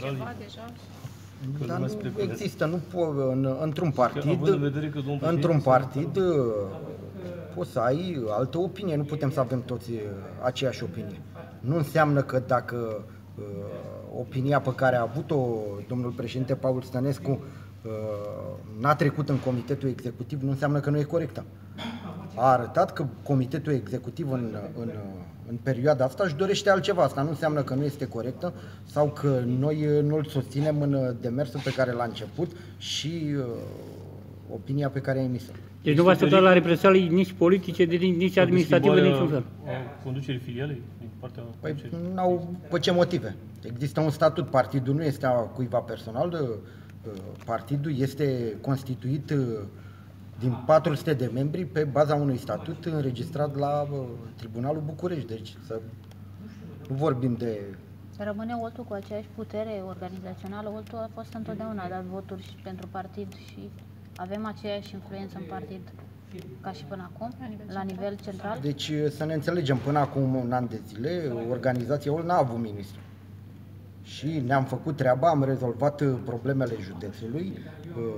ceva deja? Că Dar lumea nu speculează. există, nu po- în, într-un partid, având în vedere că domnul într-un președinte partid poți să ai altă opinie, nu putem să avem toți uh, aceeași opinie. Nu înseamnă că dacă uh, opinia pe care a avut-o domnul președinte Paul Stănescu uh, n-a trecut în comitetul executiv, nu înseamnă că nu e corectă. A arătat că comitetul executiv în, în, în perioada asta își dorește altceva. Asta nu înseamnă că nu este corectă sau că noi uh, nu-l susținem în uh, demersul pe care l-a început și uh, opinia pe care a emis-o. Deci nu v-ați așteptat la represalii nici politice, de- nici administrative, niciun fel. A conducerii filialei din partea Păi conducerii. n-au pe ce motive. Există un statut, partidul nu este a cuiva personal, uh, partidul este constituit uh, din 400 de membri pe baza unui statut înregistrat la uh, Tribunalul București. Deci să nu vorbim de Rămâne Oltul cu aceeași putere organizațională. Oltul a fost întotdeauna a dat voturi și pentru partid și avem aceeași influență în partid ca și până acum, la nivel central. Deci uh, să ne înțelegem, până acum un an de zile, organizația OL n-a avut ministru. Și ne-am făcut treaba, am rezolvat uh, problemele județului. Uh,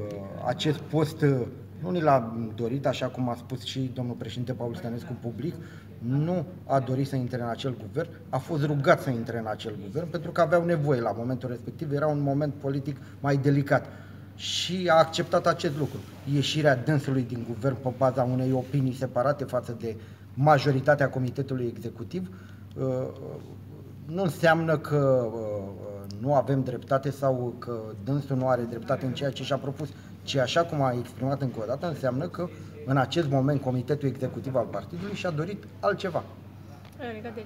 Acest post uh, nu ni l-a dorit, așa cum a spus și domnul președinte Paul Stănescu public, nu a dorit să intre în acel guvern, a fost rugat să intre în acel guvern pentru că aveau nevoie la momentul respectiv, era un moment politic mai delicat și a acceptat acest lucru. Ieșirea dânsului din guvern pe baza unei opinii separate față de majoritatea comitetului executiv uh, nu înseamnă că uh, nu avem dreptate sau că dânsul nu are dreptate în ceea ce și-a propus, ci așa cum a exprimat încă o dată, înseamnă că în acest moment comitetul executiv al partidului și-a dorit altceva. Legat de